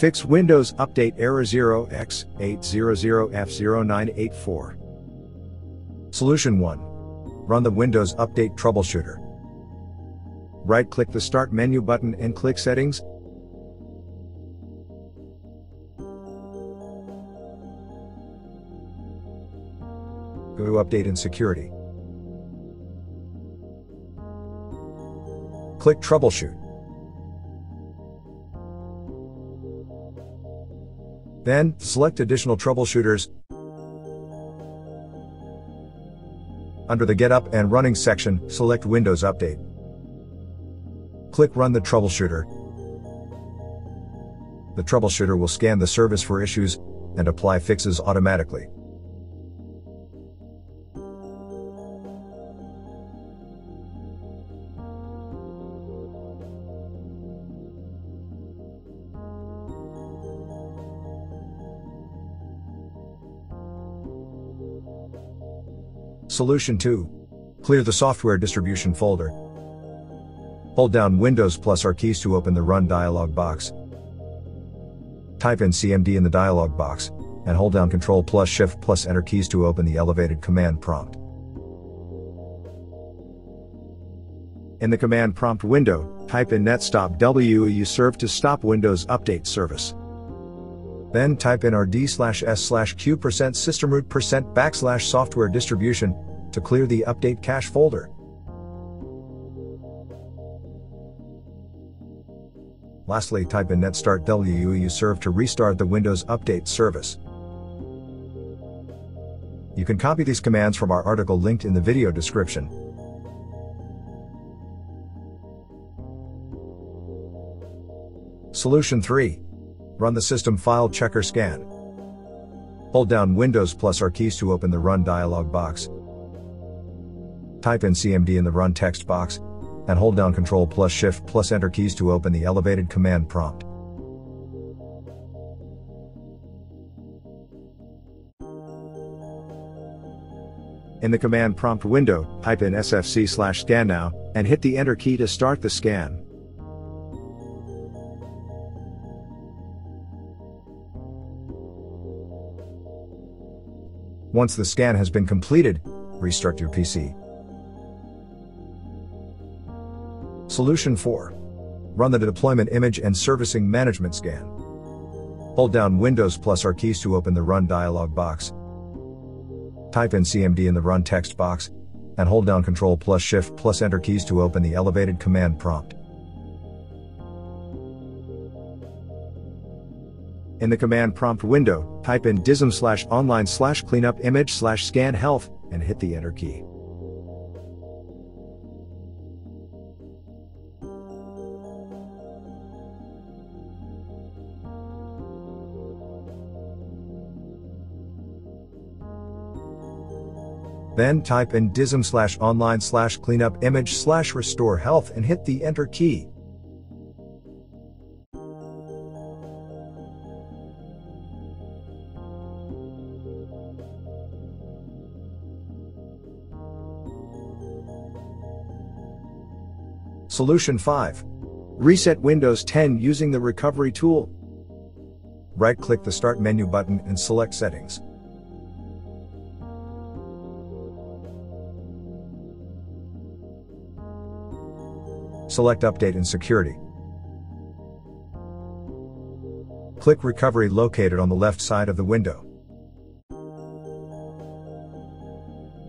Fix Windows Update Error 0x800F0984. Solution 1. Run the Windows Update Troubleshooter. Right-click the Start menu button and click Settings. Go to Update and Security. Click Troubleshoot. Then, select Additional Troubleshooters. Under the Get Up and Running section, select Windows Update. Click Run the Troubleshooter. The troubleshooter will scan the service for issues and apply fixes automatically. Solution 2. Clear the software distribution folder. Hold down Windows plus R keys to open the Run dialog box. Type in CMD in the dialog box, and hold down Control plus Shift plus Enter keys to open the elevated command prompt. In the command prompt window, type in netstop wuauserv to stop Windows Update service. Then type in rd slash s slash q percent systemroot percent backslash software distribution to clear the update cache folder. Lastly, type in netstart wuauserv to restart the Windows Update service. You can copy these commands from our article linked in the video description. Solution 3. Run the system file checker scan. Hold down Windows plus R keys to open the Run dialog box. Type in CMD in the Run text box, and hold down Ctrl plus Shift plus Enter keys to open the elevated command prompt. In the command prompt window, type in sfc slash scan now, and hit the Enter key to start the scan. Once the scan has been completed, restart your PC. Solution 4. Run the deployment image and servicing management scan. Hold down Windows plus R keys to open the Run dialog box. Type in CMD in the Run text box, and hold down Control plus Shift plus Enter keys to open the elevated command prompt. In the command prompt window, type in dism slash online slash cleanup image slash scan health and hit the enter key. Then type in dism slash online slash cleanup image slash restore health and hit the enter key. Solution 5. Reset Windows 10 using the Recovery tool. Right-click the Start menu button and select Settings. Select Update and Security. Click Recovery located on the left side of the window.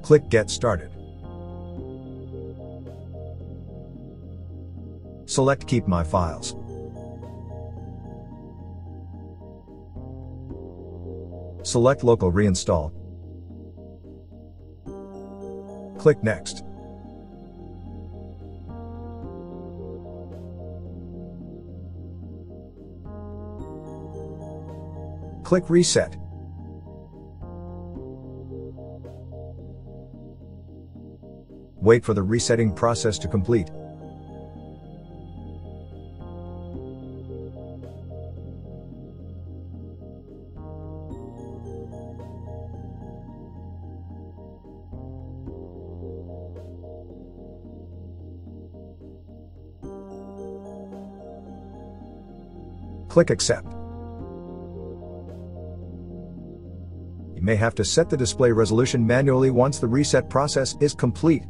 Click Get Started. Select Keep My Files. Select Local Reinstall. Click Next. Click Reset. Wait for the resetting process to complete. Click Accept. You may have to set the display resolution manually once the reset process is complete.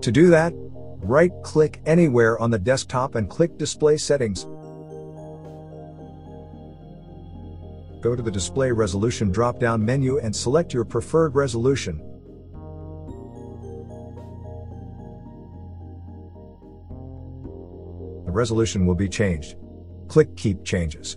To do that, right-click anywhere on the desktop and click Display Settings. Go to the Display Resolution drop-down menu and select your preferred resolution. The resolution will be changed. Click Keep Changes.